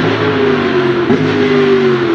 えっ?